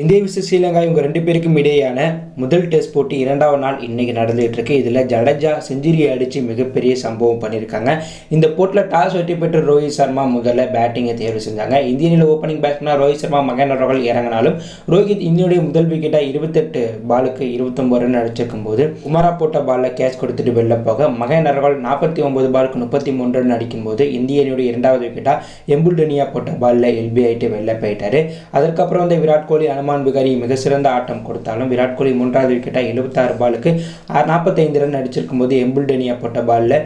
இந்திய விசு ஸ்ரீலங்கா இவங்க ரெண்டு பேருக்கும் இடையேயான முதல் டெஸ்ட் போட்டி இரண்டாவது நாள் இன்னைக்கு நடந்துகிட்டு இருக்கு. இதில் ஜடேஜா செஞ்சுரி அடித்து மிகப்பெரிய சம்பவம் பண்ணியிருக்காங்க. இந்த போட்டியில் டாஸ் வெற்றி பெற்ற ரோஹித் சர்மா முதல்ல பேட்டிங்கை தேர்வு செஞ்சாங்க. இந்தியனில் ஓப்பனிங் பேட்ஸ்மேனாக ரோஹித் சர்மா மகேந்திர ரோகல் இறங்கினாலும் ரோஹித் இந்தியனுடைய முதல் விக்கெட்டாக இருபத்தெட்டு பாலுக்கு இருபத்தொம்பது ரன் அடிச்சிருக்கும் போது குமாரா போட்ட பாலில் கேட்ச் கொடுத்துட்டு வெளில போக மகேந்திர ரோகல் நாற்பத்தி ஒன்பது பாலுக்கு முப்பத்தி மூணு ரன் அடிக்கும்போது இந்திய அணியுடைய இரண்டாவது விக்கெட்டாக எம்புல்டனியா போட்ட பாலில் எல்பி ஆகிட்டு வெளில போயிட்டார். அதுக்கப்புறம் வந்து விராட் கோலி அனுமான் விகாரி மிக சிறந்த ஆட்டம் கொடுத்தாலும் விராட் கோலி மூன்றாவது விக்கெட்டாக எழுபத்தாறு பாலுக்கு நாற்பத்தைந்து ரன் அடிச்சிருக்கும் போது எம்புல்டனியா போட்ட பாலில்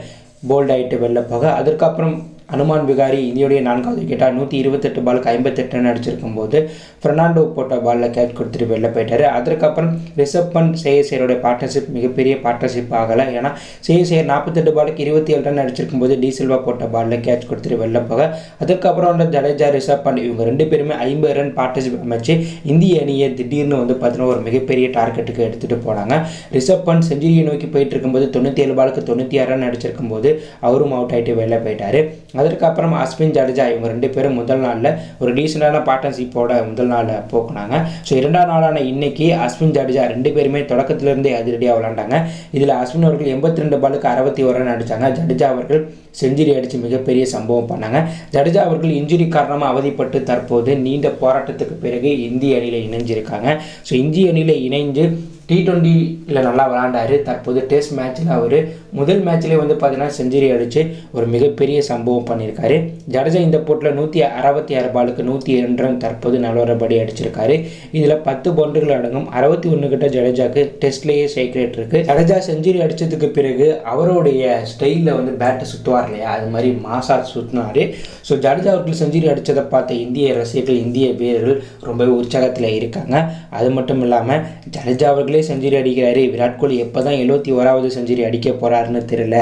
போல்ட் ஆகிட்டு வெளில போக. அதற்கப்புறம் அனுமான் விகாரி இந்தியோடைய நான்காவது விக்கெட்டாக நூற்றி இருபத்தெட்டு பாலுக்கு ஐம்பத்தெட்டு ரன் அடிச்சிருக்கும் போது ஃபெர்னாண்டோ போட்ட பாலில் கேட்ச் கொடுத்துட்டு வெளில போயிட்டார். அதற்கப்புறம் ரிஷப் பண்ட் சேயசேரோடைய பார்ட்னர்ஷிப் மிகப்பெரிய பார்ட்னர்ஷிப் ஆகலை. ஏன்னா சேயசேர் நாற்பத்தெட்டு பாலுக்கு இருபத்தி ஏழு ரன் அடிச்சிருக்கும் போது டி சில்வா போட்ட பாலில் கேட்ச் கொடுத்துட்டு வெளில போக. அதுக்கப்புறம் வந்து ஜடேஜா ரிஷப் பண்ட் இவங்க ரெண்டு பேருமே ஐம்பது ரன் பார்ட்னர்ஷிப் அமைச்சு இந்திய அணியை திடீர்னு வந்து பார்த்தீங்கன்னா ஒரு மிகப்பெரிய டார்கெட்டுக்கு எடுத்துகிட்டு போனாங்க. ரிஷப் பண்ட் செஞ்சுரியை நோக்கி போயிட்டு இருக்கும்போது தொண்ணூற்றி ஏழு பாலுக்கு தொண்ணூற்றி ஆறு ரன் அடிச்சிருக்கும் போது அவரும் அவுட் ஆகிட்டு வெளில போயிட்டார். அதற்கப்புறம் அஸ்வின் ஜடேஜா இவங்க ரெண்டு பேரும் முதல் நாளில் ஒரு டீசெண்டான பார்ட்னர்ஷிப்போட முதல் நாளில் போக்குனாங்க. ஸோ இரண்டாம் நாளான இன்னைக்கு அஸ்வின் ஜடேஜா ரெண்டு பேருமே தொடக்கத்திலிருந்தே அதிரடியாக விளாண்டாங்க இதில் அஸ்வின் அவர்கள் எண்பத்தி ரெண்டு பாலுக்கு அறுபத்தி ஒரு ரன் அடித்தாங்க ஜடேஜா அவர்கள் செஞ்சுரி அடித்து மிகப்பெரிய சம்பவம் பண்ணாங்க. ஜடேஜா அவர்கள் இன்ஜுரி காரணமாக அவதிப்பட்டு தற்போது நீண்ட போராட்டத்துக்கு பிறகு இந்திய அணியில் இணைஞ்சிருக்காங்க. ஸோ இந்திய அணியில் இணைஞ்சு டி டுவெண்ட்டியில் நல்லா விளாண்டாரு. தற்போது டெஸ்ட் மேட்ச்சில் அவர் முதல் மேட்ச்லேயே வந்து பார்த்தீங்கன்னா செஞ்சுரி அடித்து ஒரு மிகப்பெரிய சம்பவம் பண்ணியிருக்காரு ஜடேஜா இந்த போட்டில் நூற்றி அறுபத்தி ஆறு பாலுக்கு நூற்றி இரண்டு ரன் தற்போது நலவரப்படி அடிச்சிருக்காரு. இதில் பத்து பவுண்டர்கள் அடங்கும் அறுபத்தி ஒன்று கிட்ட ஜடேஜாக்கு டெஸ்ட்லேயே சேக்ரேட் இருக்கு. இருக்குது ஜடேஜா செஞ்சுரி அடித்ததுக்கு பிறகு அவருடைய ஸ்டைலில் வந்து பேட்டை சுற்றுவார் இல்லையா? அது மாதிரி மாசா சுற்றினார் ஸோ ஜடேஜா அவர்கள் செஞ்சுரி அடித்ததை பார்த்த இந்திய ரசிகர்கள் இந்திய வீரர்கள் ரொம்பவே உற்சாகத்தில் இருக்காங்க. அது மட்டும் இல்லாமல் ஜடேஜா அவர்கள் அவர்களே செஞ்சுரி அடிக்கிறாரு. விராட் கோலி எப்போ தான் எழுபத்தி ஓராவது செஞ்சுரி அடிக்க போகிறாருன்னு தெரியல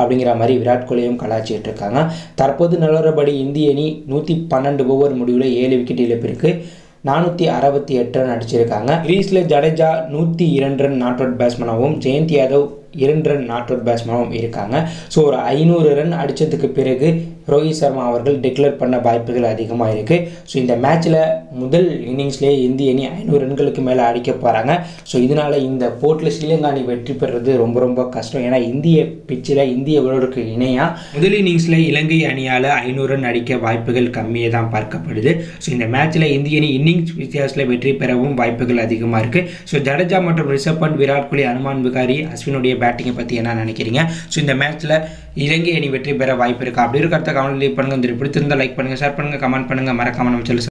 அப்படிங்கிற மாதிரி விராட் கோலியும் கலாச்சிட்டு இருக்காங்க. தற்போது நிலவரப்படி இந்திய அணி நூற்றி பன்னெண்டு ஓவர் முடிவில் ஏழு விக்கெட் இழப்பிற்கு நானூற்றி அறுபத்தி எட்டு ரன் அடிச்சிருக்காங்க. கிரீஸில் ஜடேஜா நூற்றி இரண்டு ரன் நாட் அவுட் பேட்ஸ்மனாகவும் ஜெயந்த் யாதவ் இரண்டு ரன் நாட் அவுட் பேட்ஸ்மனாகவும் இருக்காங்க. ஸோ ஒரு ஐநூறு ரன் அடித்ததுக்கு பிறகு ரோஹித் சர்மா அவர்கள் டிக்ளேர் பண்ண வாய்ப்புகள் அதிகமாக இருக்குது ஸோ இந்த மேட்ச்சில் முதல் இன்னிங்ஸ்லேயே இந்திய அணி ஐநூறு ரன்களுக்கு மேலே அடிக்க போகிறாங்க ஸோ இதனால் இந்த போட்டில் ஸ்ரீலங்கா அணி வெற்றி பெறுறது ரொம்ப ரொம்ப கஷ்டம். ஏன்னா இந்திய பிச்சில் இந்திய வீரருக்கு இணையாக முதல் இன்னிங்ஸில் இலங்கை அணியால் ஐநூறு ரன் அடிக்க வாய்ப்புகள் கம்மியாக தான் பார்க்கப்படுது. ஸோ இந்த மேட்ச்சில் இந்திய அணி இன்னிங்ஸ் வித்தியாசத்தில் வெற்றி பெறவும் வாய்ப்புகள் அதிகமாக இருக்குது ஸோ ஜடேஜா மற்றும் ரிஷப் பண்ட் விராட் கோலி அனுமான் விகாரி அஸ்வினுடைய பேட்டிங்கை பற்றி என்ன நினைக்கிறீங்க? ஸோ இந்த மேட்ச்சில் இலங்கை அணி வெற்றி பெற வாய்ப்பு இருக்கா? அப்படி இருக்கிறத கவனம் லீவ் பண்ணுங்கள் இந்த பிடித்திருந்தால் லைக் பண்ணுங்கள் ஷேர் பண்ணுங்கள் கமெண்ட் பண்ணுங்கள் மறக்காம நம்ம சொல்லி